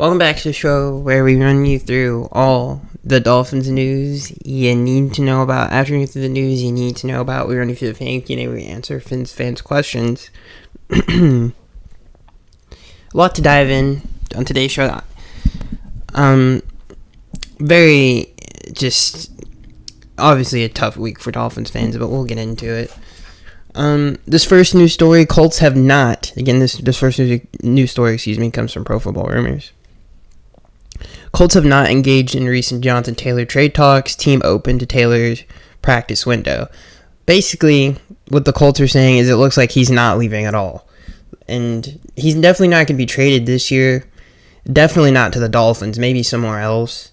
Welcome back to the show where we run you through all the Dolphins news you need to know about. After you through the news you need to know about, we run you through the you and we answer Fins fans' questions. a lot to dive in on today's show. Um, very just obviously a tough week for Dolphins fans, but we'll get into it. Um, this first news story: Colts have not. Again, this this first news, news story, excuse me, comes from Pro Football Rumors. Colts have not engaged in recent Jonathan Taylor trade talks. Team open to Taylor's practice window. Basically, what the Colts are saying is it looks like he's not leaving at all, and he's definitely not going to be traded this year. Definitely not to the Dolphins. Maybe somewhere else.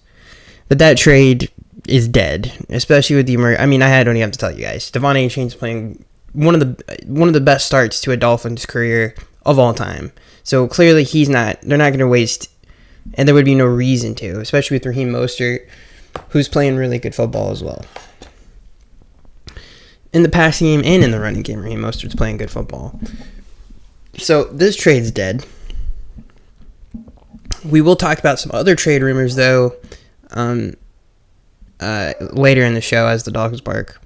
But that trade is dead, especially with the emer- I mean, I don't even have to tell you guys. De'Von Achane's playing one of the one of the best starts to a Dolphins career of all time. So clearly, he's not. They're not going to waste and there would be no reason to, especially with Raheem Mostert, who's playing really good football as well. In the passing game and in the running game, Raheem Mostert's playing good football. So this trade's dead. We will talk about some other trade rumors though, um, uh, later in the show as the dogs bark.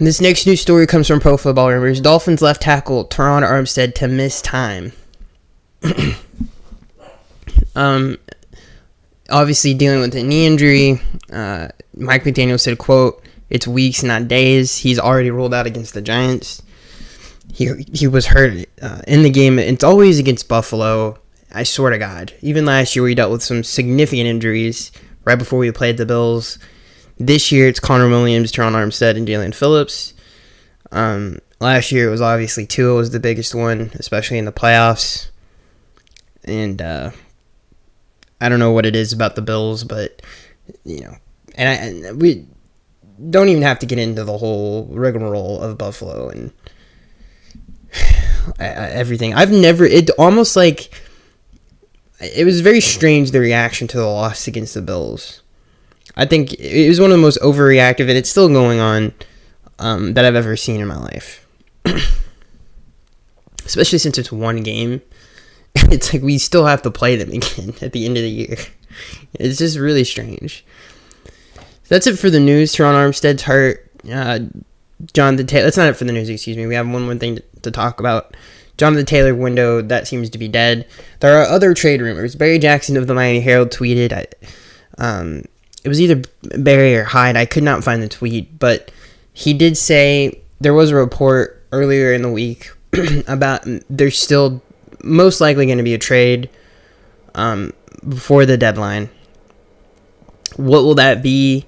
This next news story comes from Pro Football Rumors. Dolphins left tackle Terron Armstead to miss time. Um, obviously dealing with a knee injury. Uh, Mike McDaniel said, "quote It's weeks, not days." He's already ruled out against the Giants. He he was hurt uh, in the game. It's always against Buffalo. I swear to God. Even last year, we dealt with some significant injuries right before we played the Bills. This year, it's Connor Williams, Terron Armstead, and Jaelan Phillips. Um, last year, it was obviously Tua was the biggest one, especially in the playoffs. And uh, I don't know what it is about the Bills, but you know, and, I, and we don't even have to get into the whole rigmarole of Buffalo and everything. I've never it almost like it was very strange the reaction to the loss against the Bills. I think it was one of the most overreactive, and it's still going on um, that I've ever seen in my life. Especially since it's one game it's like we still have to play them again at the end of the year. It's just really strange. That's it for the news. Terron Armstead's hurt. Uh, Jonathan Taylor. That's not it for the news. Excuse me. We have one more thing to, to talk about. Jonathan Taylor window that seems to be dead. There are other trade rumors. Barry Jackson of the Miami Herald tweeted. I, um, it was either Barry or Hyde. I could not find the tweet, but he did say there was a report earlier in the week about there's still most likely going to be a trade um, before the deadline. What will that be?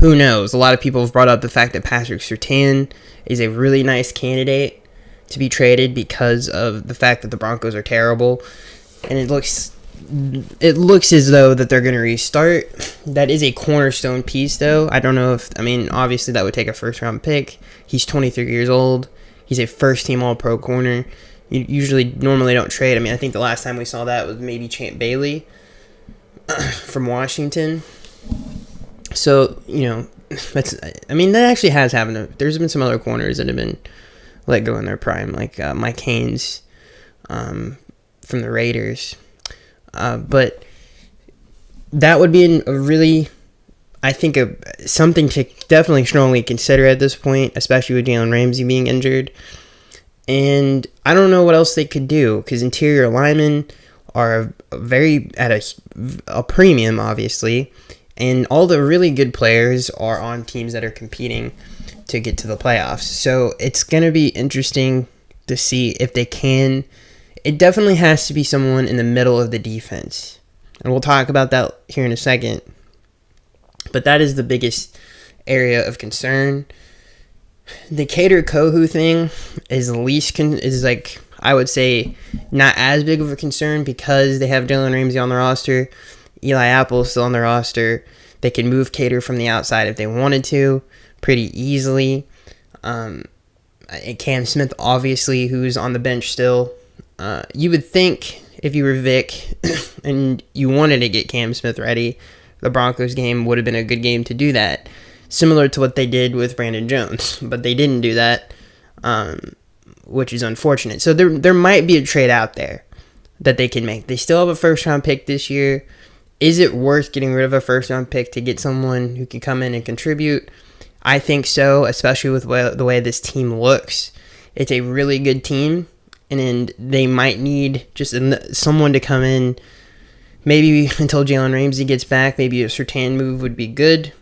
Who knows? A lot of people have brought up the fact that Patrick Surtain is a really nice candidate to be traded because of the fact that the Broncos are terrible, and it looks it looks as though that they're going to restart. That is a cornerstone piece, though. I don't know if I mean obviously that would take a first round pick. He's 23 years old. He's a first team All Pro corner you usually normally don't trade. I mean, I think the last time we saw that was maybe Champ Bailey from Washington. So you know, that's. I mean, that actually has happened. There's been some other corners that have been let go in their prime, like uh, Mike Haynes um, from the Raiders. Uh, but that would be a really, I think, a something to definitely strongly consider at this point, especially with Jalen Ramsey being injured. And I don't know what else they could do because interior linemen are very at a, a premium, obviously, and all the really good players are on teams that are competing to get to the playoffs. So it's going to be interesting to see if they can. It definitely has to be someone in the middle of the defense. And we'll talk about that here in a second. But that is the biggest area of concern the Kader Kohou thing is least con- is like I would say not as big of a concern because they have Jalen Ramsey on the roster, Eli Apple still on the roster. They can move Kader from the outside if they wanted to pretty easily. Um, Cam Smith, obviously, who's on the bench still. Uh, you would think if you were Vic and you wanted to get Cam Smith ready, the Broncos game would have been a good game to do that similar to what they did with Brandon Jones, but they didn't do that, um, which is unfortunate. So there there might be a trade out there. that they can make. They still have a first round pick this year. Is it worth getting rid of a first round pick to get someone who can come in and contribute? I think so, especially with the way this team looks. It's a really good team, and they might need just someone to come in. Maybe until Jalen Ramsey gets back, maybe a Surtain move would be good.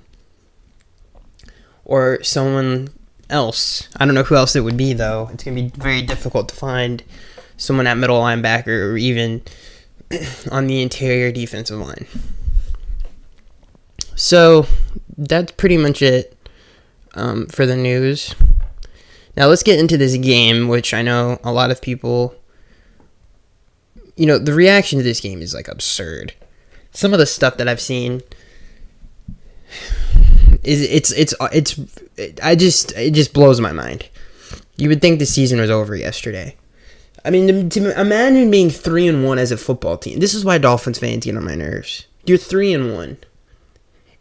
Or someone else. I don't know who else it would be, though. It's going to be very difficult to find someone at middle linebacker or even on the interior defensive line. So that's pretty much it um, for the news. Now let's get into this game, which I know a lot of people. You know, the reaction to this game is like absurd. Some of the stuff that I've seen is it's it's uh, it's it, I just it just blows my mind. You would think the season was over yesterday. I mean, to, to imagine being three and one as a football team. This is why Dolphins fans get on my nerves. You're three and one.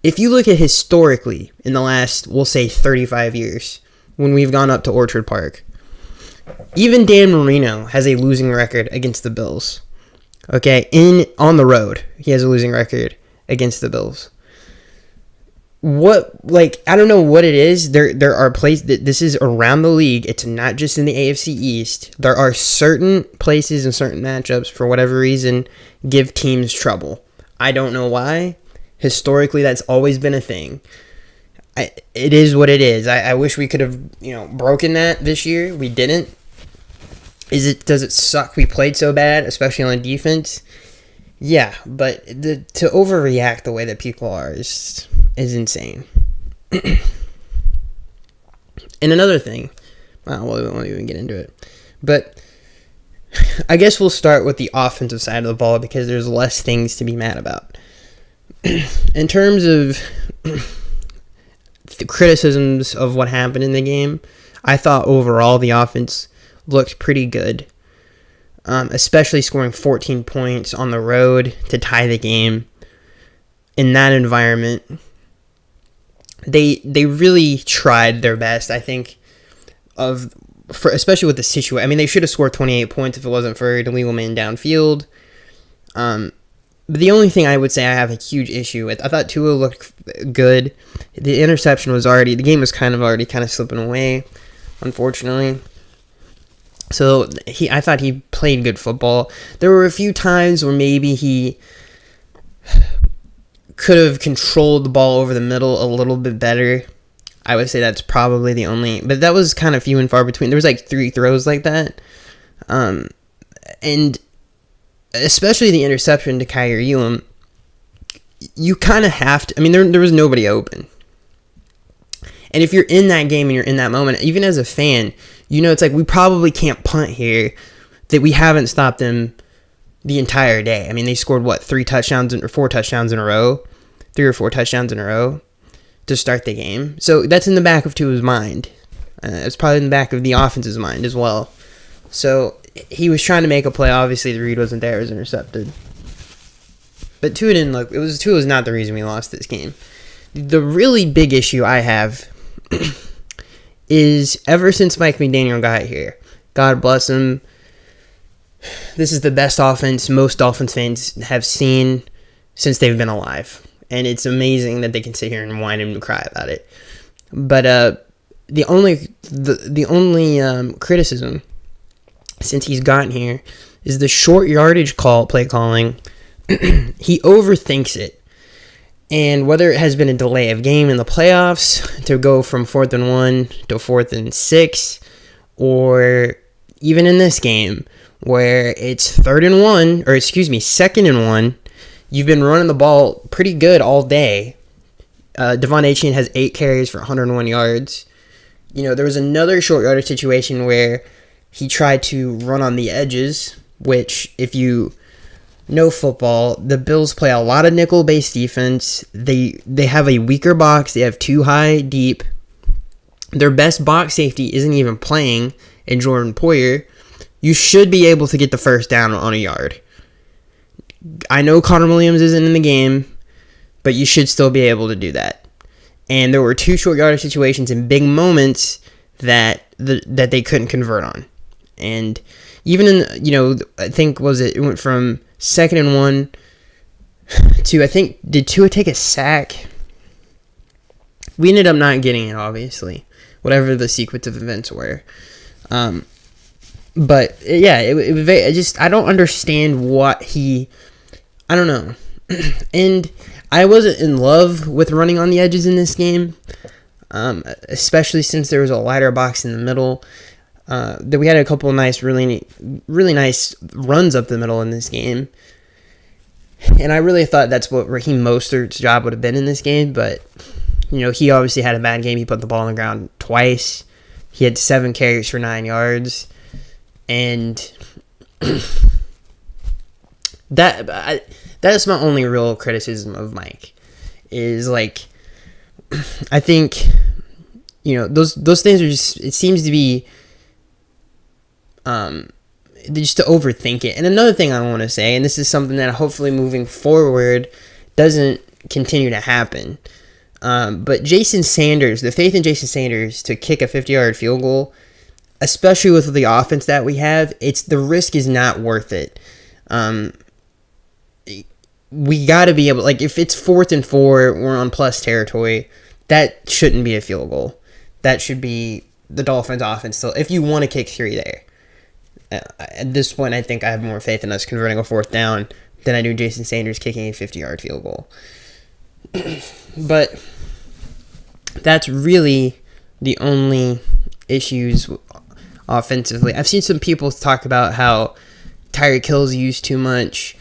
If you look at historically in the last, we'll say, 35 years, when we've gone up to Orchard Park, even Dan Marino has a losing record against the Bills. Okay, in on the road, he has a losing record against the Bills what like I don't know what it is. There there are places that this is around the league. It's not just in the AFC East. There are certain places and certain matchups for whatever reason give teams trouble. I don't know why. Historically, that's always been a thing. I, it is what it is. I, I wish we could have you know broken that this year. We didn't. Is it does it suck? We played so bad, especially on defense. Yeah, but the, to overreact the way that people are is is insane. and another thing, well, we won't even get into it, but I guess we'll start with the offensive side of the ball because there's less things to be mad about. in terms of the criticisms of what happened in the game, I thought overall the offense looked pretty good, um, especially scoring 14 points on the road to tie the game in that environment they they really tried their best. I think of for especially with the situation. I mean, they should have scored 28 points if it wasn't for illegal man downfield. Um, but the only thing I would say I have a huge issue with, I thought Tua looked good. The interception was already, the game was kind of already kind of slipping away, unfortunately. So he, I thought he played good football. There were a few times where maybe he could have controlled the ball over the middle a little bit better. I would say that's probably the only, but that was kind of few and far between. There was like three throws like that, um, and especially the interception to Kaiir Elam. You kind of have to. I mean, there there was nobody open, and if you're in that game and you're in that moment, even as a fan, you know it's like we probably can't punt here. That we haven't stopped them the entire day. I mean, they scored what three touchdowns or four touchdowns in a row, three or four touchdowns in a row to start the game. So that's in the back of Tua's mind. Uh, it's probably in the back of the offense's mind as well. So he was trying to make a play. Obviously, the read wasn't there; it was intercepted. But Tua didn't look. It was Tua was not the reason we lost this game. The really big issue I have is ever since Mike McDaniel got here, God bless him this is the best offense most Dolphins fans have seen since they've been alive. And it's amazing that they can sit here and whine and cry about it. But uh, the only the the only um, criticism since he's gotten here is the short yardage call play calling. he overthinks it. And whether it has been a delay of game in the playoffs to go from fourth and one to fourth and six, or even in this game, where it's third and one, or excuse me, second and one. You've been running the ball pretty good all day. Uh, De'Von Achane has eight carries for 101 yards. You know, there was another short yardage situation where he tried to run on the edges, which, if you know football, the Bills play a lot of nickel based defense. They they have a weaker box. They have two high deep. Their best box safety isn't even playing in Jordan Poyer you should be able to get the first down on a yard. I know Connor Williams isn't in the game, but you should still be able to do that. And there were two short yardage situations in big moments that the, that they couldn't convert on. And even in you know I think was it it went from second and one to I think did Tua take a sack? We ended up not getting it, obviously, whatever the sequence of events were. Um, but yeah, it, it was I just I don't understand what he, I don't know, and I wasn't in love with running on the edges in this game, um, especially since there was a lighter box in the middle. Uh, that we had a couple nice, really, really nice runs up the middle in this game, and I really thought that's what Raheem Mostert's job would have been in this game. But you know, he obviously had a bad game. He put the ball on the ground twice. He had seven carries for nine yards, and that I, that is my only real criticism of Mike. Is like, I think, you know, those those things are just. It seems to be um, just to overthink it. And another thing I want to say, and this is something that hopefully moving forward doesn't continue to happen. Um, but Jason Sanders, the faith in Jason Sanders to kick a 50 yard field goal, especially with the offense that we have, it's the risk is not worth it. Um, we got to be able, like, if it's fourth and four, we're on plus territory, that shouldn't be a field goal. That should be the Dolphins' offense still, if you want to kick three there at this point, I think I have more faith in us converting a fourth down than I do Jason Sanders kicking a 50 yard field goal. but that's really the only issues offensively. I've seen some people talk about how Tyreek Hill's used too much.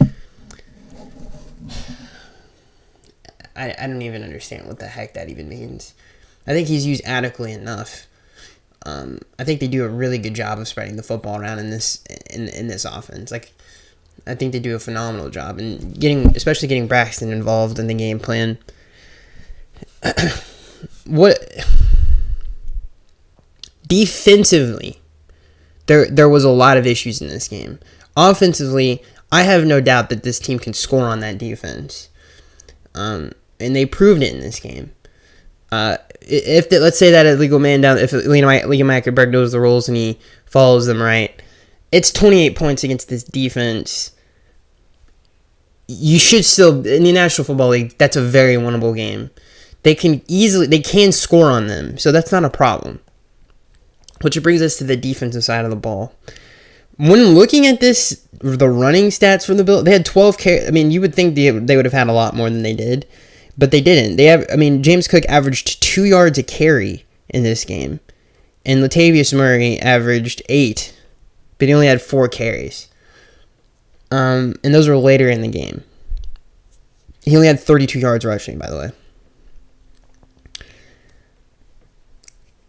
I, I don't even understand what the heck that even means. I think he's used adequately enough. Um, I think they do a really good job of spreading the football around in this in in this offense. Like, I think they do a phenomenal job and getting, especially getting Braxton involved in the game plan. what defensively, there there was a lot of issues in this game. Offensively, I have no doubt that this team can score on that defense, um, and they proved it in this game. Uh, if let's say that illegal man down, if Liam Eichenberg knows the rules and he follows them right, it's 28 points against this defense. You should still in the National Football League. That's a very winnable game. They can easily they can score on them, so that's not a problem. Which brings us to the defensive side of the ball. When looking at this, the running stats from the bill, they had 12 carries. I mean, you would think they, they would have had a lot more than they did but they didn't. They have, I mean, James Cook averaged two yards a carry in this game, and Latavius Murray averaged eight, but he only had four carries. Um, and those were later in the game. He only had 32 yards rushing, by the way.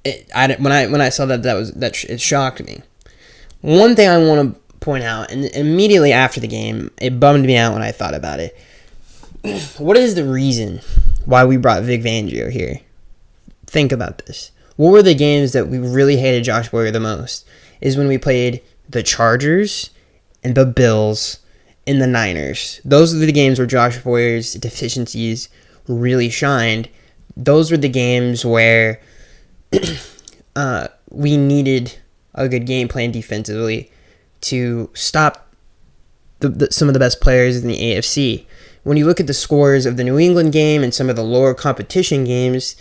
It, I, when I when I saw that that was that it shocked me. One thing I want to point out, and immediately after the game, it bummed me out when I thought about it what is the reason why we brought Vic Fangio here? Think about this. What were the games that we really hated Josh Boyer the most? Is when we played the Chargers and the Bills and the Niners. Those are the games where Josh Boyer's deficiencies really shined. Those were the games where uh, we needed a good game plan defensively to stop the, the, some of the best players in the AFC when you look at the scores of the New England game and some of the lower competition games,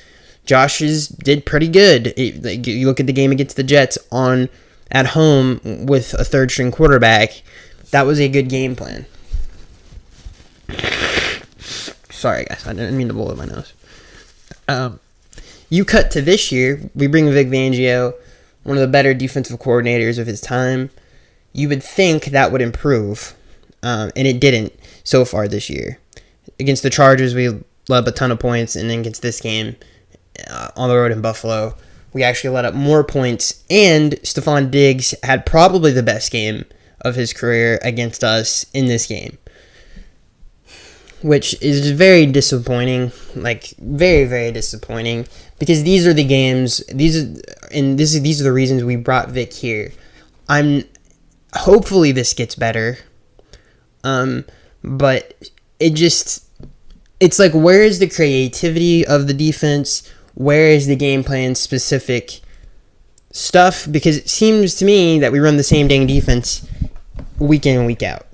Josh's did pretty good. It, you look at the game against the Jets on at home with a third string quarterback. That was a good game plan. Sorry, guys, I didn't mean to blow up my nose. Um, you cut to this year, we bring Vic Fangio, one of the better defensive coordinators of his time. You would think that would improve, um, and it didn't so far this year. Against the Chargers, we let up a ton of points, and then against this game uh, on the road in Buffalo, we actually let up more points. And Stefon Diggs had probably the best game of his career against us in this game, which is very disappointing. Like very, very disappointing because these are the games. These are and this is these are the reasons we brought Vic here. I'm hopefully this gets better. Um, but it just it's like where is the creativity of the defense? Where is the game plan specific stuff because it seems to me that we run the same dang defense week in and week out.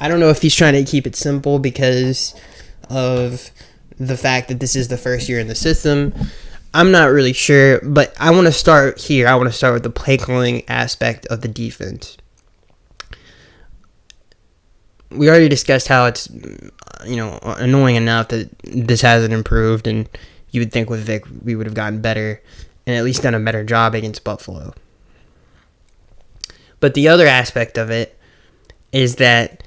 I don't know if he's trying to keep it simple because of the fact that this is the first year in the system. I'm not really sure, but I want to start here. I want to start with the play calling aspect of the defense. We already discussed how it's, you know, annoying enough that this hasn't improved, and you would think with Vic we would have gotten better and at least done a better job against Buffalo. But the other aspect of it is that,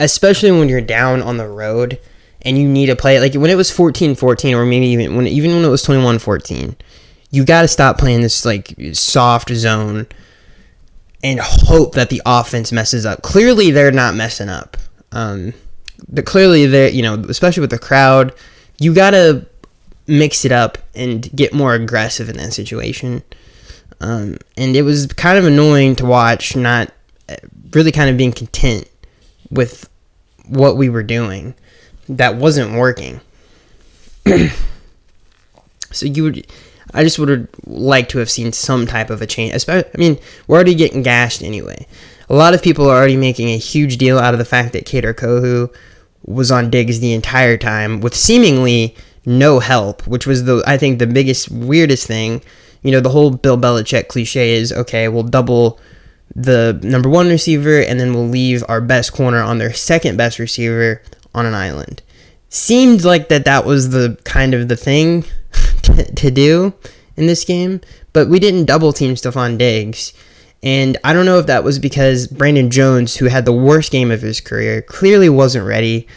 especially when you're down on the road and you need to play, it like when it was 14 14, or maybe even when, even when it was 21 14, you got to stop playing this like soft zone and hope that the offense messes up. Clearly, they're not messing up. Um, clearly, they're, you know, especially with the crowd, you got to mix it up and get more aggressive in that situation. Um, and it was kind of annoying to watch, not really kind of being content with what we were doing that wasn't working. so you would, I just would liked to have seen some type of a change. I mean, we're already getting gashed anyway. A lot of people are already making a huge deal out of the fact that Kader Kohou was on Diggs the entire time with seemingly no help, which was the I think the biggest weirdest thing. You know, the whole Bill Belichick cliche is okay, we'll double the number one receiver and then we'll leave our best corner on their second best receiver on an island. Seemed like that that was the kind of the thing to, to do in this game, but we didn't double team Stefon Diggs. And I don't know if that was because Brandon Jones, who had the worst game of his career, clearly wasn't ready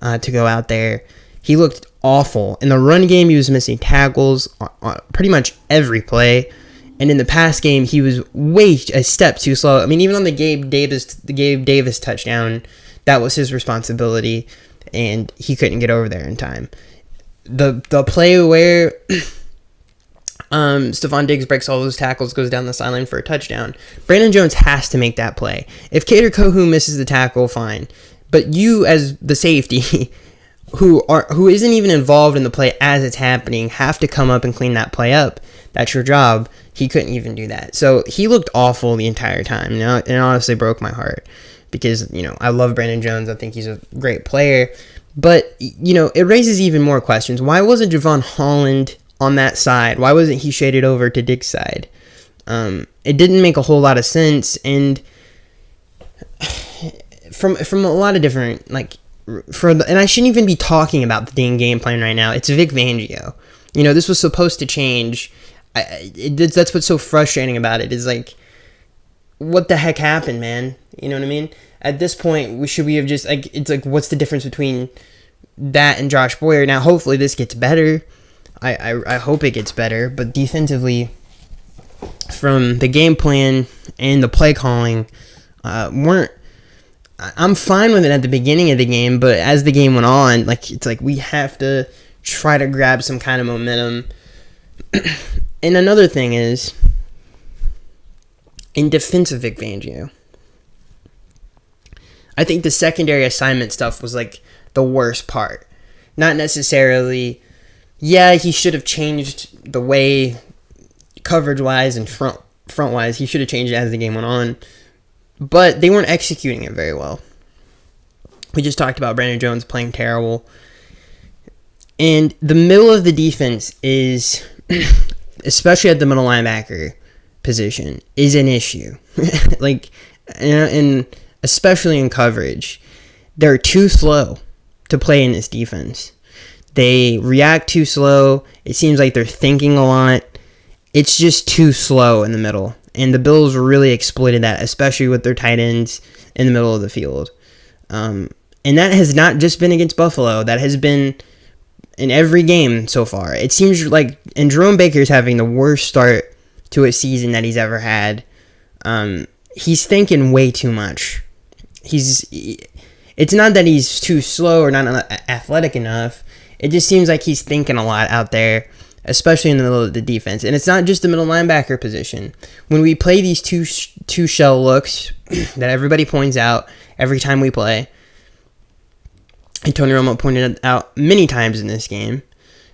uh, to go out there. He looked awful. In the run game, he was missing tackles on, on pretty much every play. And in the pass game, he was way a step too slow. I mean, even on the Gabe Davis, the Gabe Davis touchdown, that was his responsibility, and he couldn't get over there in time. The the play where um, Stefon Diggs breaks all those tackles, goes down the sideline for a touchdown. Brandon Jones has to make that play. If Kader Kohou misses the tackle, fine. But you, as the safety, who are who isn't even involved in the play as it's happening have to come up and clean that play up. That's your job. He couldn't even do that. So he looked awful the entire time. Know, it honestly broke my heart because you know I love Brandon Jones. I think he's a great player, but you know it raises even more questions. Why wasn't Jevon Holland on that side? Why wasn't he shaded over to Diggs' side? Um, it didn't make a whole lot of sense, and from from a lot of different like for the, and I shouldn't even be talking about the dang game plan right now. It's Vic Fangio. You know, this was supposed to change. I, it, that's what's so frustrating about it is like, what the heck happened, man? You know what I mean? At this point, we should we have just like it's like what's the difference between that and Josh Boyer? Now, hopefully, this gets better. I I, I hope it gets better, but defensively, from the game plan and the play calling, uh, weren't I'm fine with it at the beginning of the game, but as the game went on, like it's like we have to try to grab some kind of momentum. and another thing is in defensive Vic Fangio, I think the secondary assignment stuff was like the worst part. Not necessarily yeah, he should have changed the way coverage wise and front front wise, he should have changed it as the game went on but they weren't executing it very well. We just talked about Brandon Jones playing terrible. And the middle of the defense is, especially at the middle linebacker position, is an issue. like, and especially in coverage, they're too slow to play in this defense. They react too slow. It seems like they're thinking a lot. It's just too slow in the middle and the Bills really exploited that, especially with their tight ends in the middle of the field. Um, and that has not just been against Buffalo. That has been in every game so far. It seems like, and Jerome Baker is having the worst start to a season that he's ever had. Um, he's thinking way too much. He's. It's not that he's too slow or not athletic enough. It just seems like he's thinking a lot out there especially in the middle of the defense. And it's not just the middle linebacker position. When we play these two two shell looks that everybody points out every time we play, and Tony Romo pointed out many times in this game,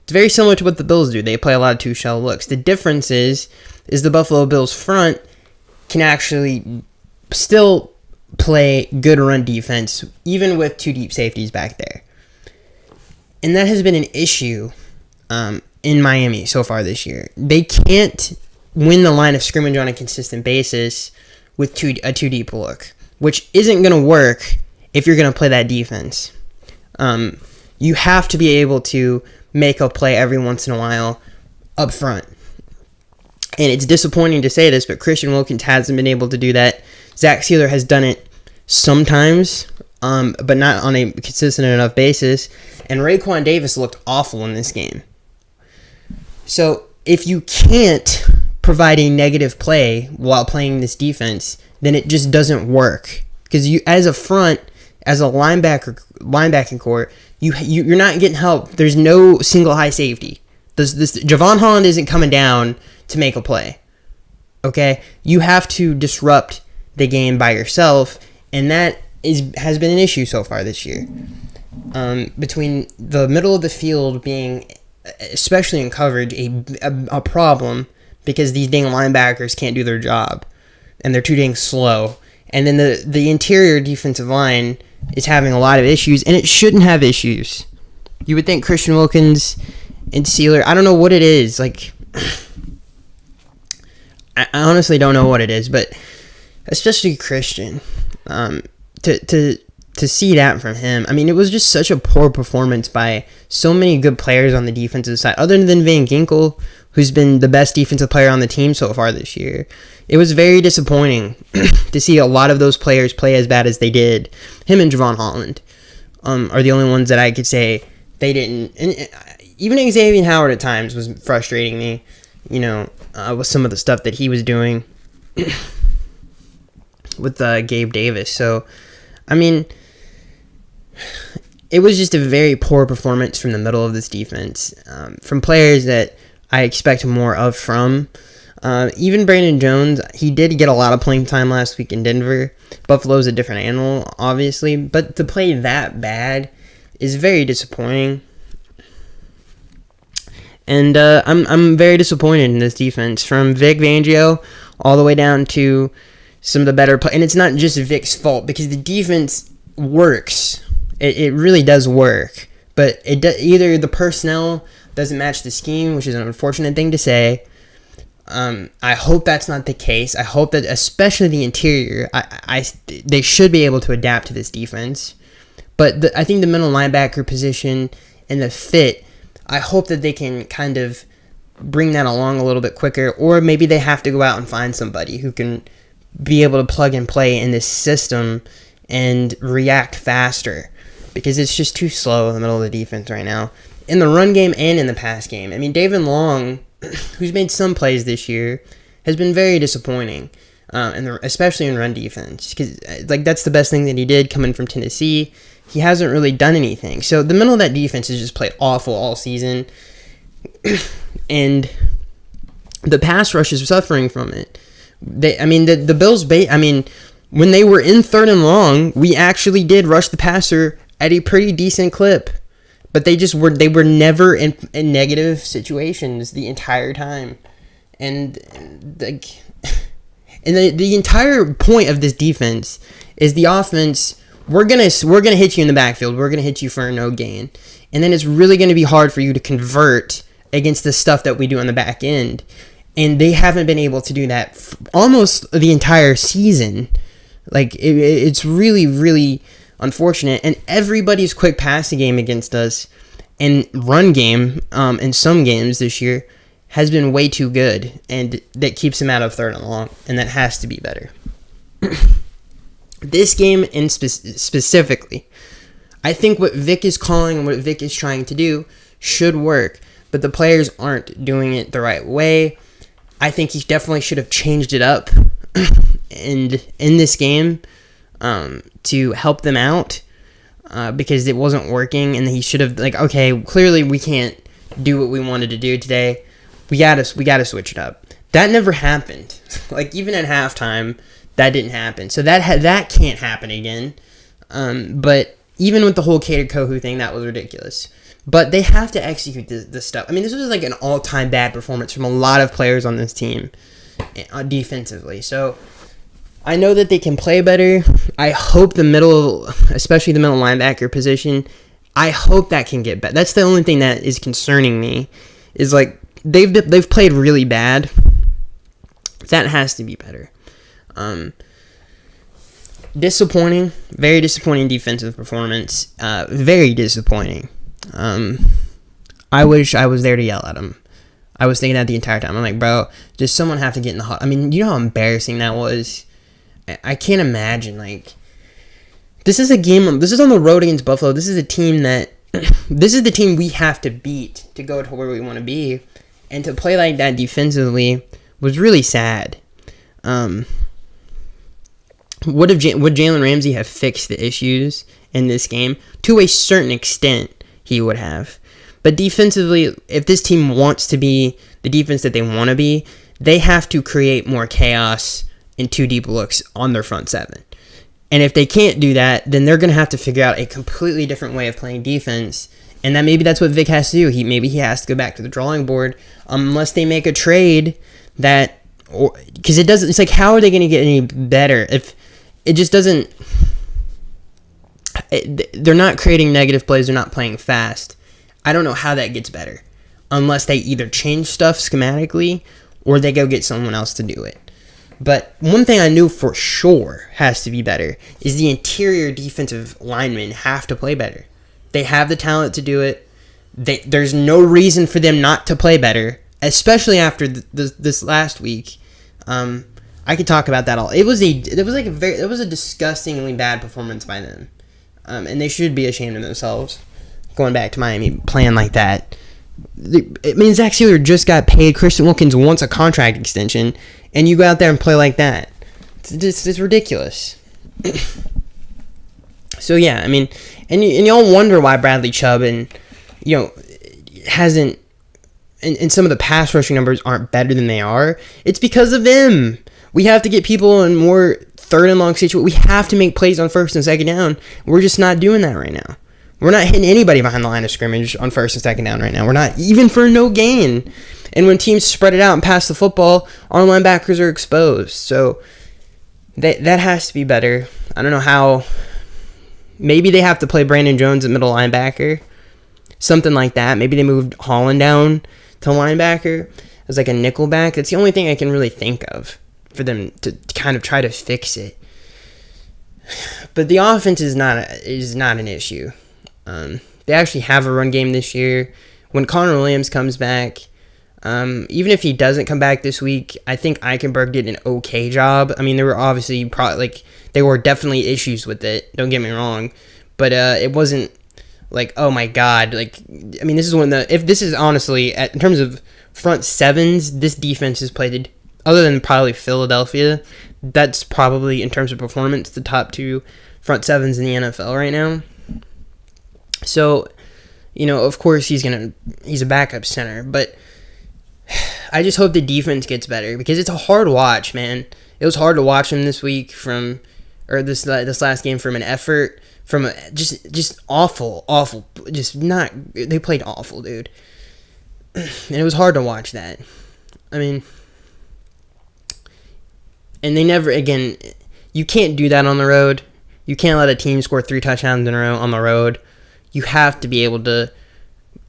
it's very similar to what the Bills do. They play a lot of two shell looks. The difference is is the Buffalo Bills front can actually still play good run defense, even with two deep safeties back there. And that has been an issue um, in Miami so far this year. They can't win the line of scrimmage on a consistent basis with two, a two deep look, which isn't going to work if you're going to play that defense. Um, you have to be able to make a play every once in a while up front. And it's disappointing to say this, but Christian Wilkins hasn't been able to do that. Zach Sieler has done it sometimes, um, but not on a consistent enough basis. And Raekwon Davis looked awful in this game. So if you can't provide a negative play while playing this defense, then it just doesn't work. Because you, as a front, as a linebacker, linebacking core, you, you you're not getting help. There's no single high safety. This, this Jevon Holland isn't coming down to make a play. Okay, you have to disrupt the game by yourself, and that is has been an issue so far this year. Um, between the middle of the field being, especially in coverage, a, a, a problem because these dang linebackers can't do their job, and they're too dang slow. And then the the interior defensive line is having a lot of issues, and it shouldn't have issues. You would think Christian Wilkins and Sieler. I don't know what it is. Like, I honestly don't know what it is, but especially Christian, um, to to to see that from him. I mean, it was just such a poor performance by so many good players on the defensive side, other than Van Ginkel, who's been the best defensive player on the team so far this year. It was very disappointing to see a lot of those players play as bad as they did. Him and Jevon Holland um, are the only ones that I could say they didn't. And even Xavier Howard at times was frustrating me, you know, uh, with some of the stuff that he was doing with uh, Gabe Davis. So, I mean, it was just a very poor performance from the middle of this defense um, from players that I expect more of from. Uh, even Brandon Jones, he did get a lot of playing time last week in Denver. Buffalo's a different animal, obviously, but to play that bad is very disappointing. And uh, I'm I'm very disappointed in this defense from Vic Fangio all the way down to some of the better play. And it's not just Vic's fault because the defense works. It, it really does work, but it do, either the personnel doesn't match the scheme, which is an unfortunate thing to say. Um, I hope that's not the case. I hope that, especially the interior, I, I they should be able to adapt to this defense. But the, I think the middle linebacker position and the fit, I hope that they can kind of bring that along a little bit quicker, or maybe they have to go out and find somebody who can be able to plug and play in this system and react faster because it's just too slow in the middle of the defense right now. In the run game and in the pass game. I mean, David Long, who's made some plays this year, has been very disappointing, uh, and especially in run defense. Because like that's the best thing that he did coming from Tennessee. He hasn't really done anything. So the middle of that defense has just played awful all season, and the pass rush is suffering from it. They, I mean, the the Bills. Ba- I mean, when they were in third and long, we actually did rush the passer at a pretty decent clip, but they just were they were never in, in negative situations the entire time, and like, and the the entire point of this defense is the offense. We're gonna we're gonna hit you in the backfield. We're gonna hit you for a no gain, and then it's really gonna be hard for you to convert against the stuff that we do on the back end and they haven't been able to do that f- almost the entire season. Like it, it's really, really unfortunate. And everybody's quick passing game against us and run game um, in some games this year has been way too good, and that keeps him out of third and long, and that has to be better. this game in spe- specifically, I think what Vic is calling and what Vic is trying to do should work, but the players aren't doing it the right way. I think he definitely should have changed it up and in this game um, to help them out uh, because it wasn't working and he should have like okay clearly we can't do what we wanted to do today. We gotta we gotta switch it up. That never happened. Like even at halftime that didn't happen so that ha- that can't happen again um, but even with the whole Kader Kohou thing, that was ridiculous. But they have to execute this, this stuff. I mean, this was like an all-time bad performance from a lot of players on this team uh, defensively. So I know that they can play better. I hope the middle, especially the middle linebacker position, I hope that can get better. That's the only thing that is concerning me. Is like they've they've played really bad. That has to be better. Um, disappointing, very disappointing defensive performance. Uh, very disappointing. Um, I wish I was there to yell at him. I was thinking that the entire time. I'm like, bro, does someone have to get in the hot? I mean, you know how embarrassing that was. I can't imagine like this is a game. This is on the road against Buffalo. This is a team that this is the team we have to beat to go to where we want to be, and to play like that defensively was really sad. Um, would have J- would Jalen Ramsey have fixed the issues in this game to a certain extent? He would have, but defensively, if this team wants to be the defense that they want to be, they have to create more chaos and two deep looks on their front seven. And if they can't do that, then they're going to have to figure out a completely different way of playing defense. And that maybe that's what Vic has to do. He maybe he has to go back to the drawing board um, unless they make a trade that because it doesn't it's like how are they going to get any better if it just doesn't it, they're not creating negative plays, they're not playing fast. I don't know how that gets better unless they either change stuff schematically or they go get someone else to do it. But one thing I knew for sure has to be better is the interior defensive linemen have to play better. They have the talent to do it. They, there's no reason for them not to play better, especially after th- th- this last week. Um, I could talk about that all. It was a it was like a very it was a disgustingly bad performance by them, um, and they should be ashamed of themselves. Going back to Miami playing like that, it means Zach Sieler just got paid. Christian Wilkins wants a contract extension, and you go out there and play like that. It's, it's, it's ridiculous. so yeah, I mean, and y- and y'all wonder why Bradley Chubb and you know hasn't and, and some of the pass rushing numbers aren't better than they are. It's because of them. We have to get people in more third and long situations. We have to make plays on first and second down. We're just not doing that right now. We're not hitting anybody behind the line of scrimmage on first and second down right now. We're not even for no gain. And when teams spread it out and pass the football, our linebackers are exposed. So that that has to be better. I don't know how. Maybe they have to play Brandon Jones at middle linebacker, something like that. Maybe they moved Holland down to linebacker as like a nickel back. That's the only thing I can really think of for them to kind of try to fix it. But the offense is not is not an issue. Um, they actually have a run game this year. When Connor Williams comes back, um, even if he doesn't come back this week, I think Eichenberg did an okay job. I mean, there were obviously pro- like there were definitely issues with it. Don't get me wrong, but uh, it wasn't like oh my god. Like I mean, this is one of the if this is honestly at, in terms of front sevens, this defense has played other than probably Philadelphia. That's probably in terms of performance the top two front sevens in the NFL right now. So, you know, of course he's gonna he's a backup center, but I just hope the defense gets better because it's a hard watch, man. It was hard to watch him this week from or this this last game from an effort from a, just just awful, awful, just not they played awful, dude. And it was hard to watch that. I mean, and they never again you can't do that on the road. You can't let a team score three touchdowns in a row on the road. You have to be able to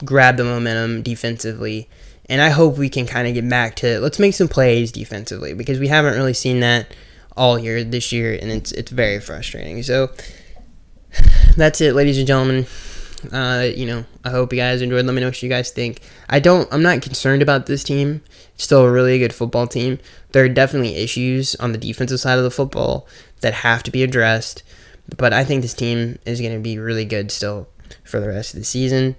grab the momentum defensively. And I hope we can kind of get back to let's make some plays defensively because we haven't really seen that all year this year and it's it's very frustrating. So that's it, ladies and gentlemen. Uh, you know, I hope you guys enjoyed. Let me know what you guys think. I don't I'm not concerned about this team. It's still a really good football team. There are definitely issues on the defensive side of the football that have to be addressed. But I think this team is going to be really good still for the rest of the season.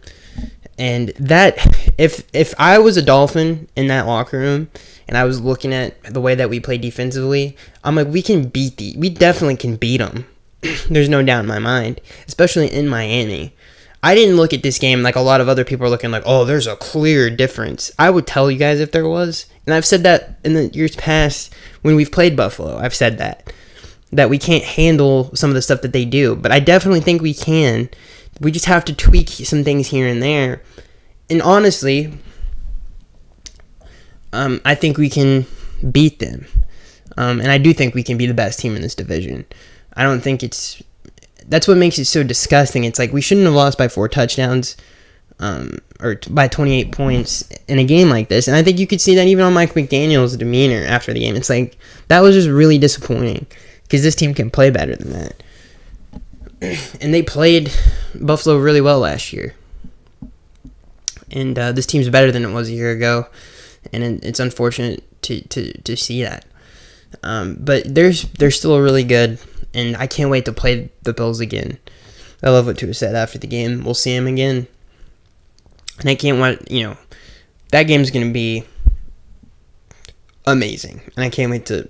And that if if I was a Dolphin in that locker room and I was looking at the way that we play defensively, I'm like we can beat the we definitely can beat them. There's no doubt in my mind, especially in Miami. I didn't look at this game like a lot of other people are looking like, "Oh, there's a clear difference." I would tell you guys if there was. And I've said that in the years past when we've played Buffalo. I've said that. that we can't handle some of the stuff that they do, but I definitely think we can. We just have to tweak some things here and there. And honestly, um, I think we can beat them. Um, and I do think we can be the best team in this division. I don't think it's. That's what makes it so disgusting. It's like we shouldn't have lost by four touchdowns um, or t- by 28 points in a game like this. And I think you could see that even on Mike McDaniel's demeanor after the game. It's like that was just really disappointing because this team can play better than that. and they played Buffalo really well last year. And uh, this team's better than it was a year ago. And it's unfortunate to, to, to see that. Um, but there's they're still really good, and I can't wait to play the Bills again. I love what Tua said after the game. We'll see him again, and I can't wait. You know, that game's gonna be amazing, and I can't wait to.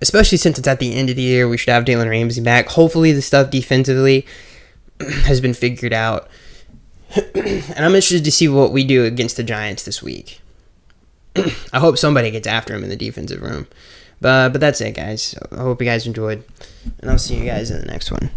Especially since it's at the end of the year, we should have Jalen Ramsey back. Hopefully, the stuff defensively has been figured out, and I'm interested to see what we do against the Giants this week. I hope somebody gets after him in the defensive room. But but that's it, guys. I hope you guys enjoyed, and I'll see you guys in the next one.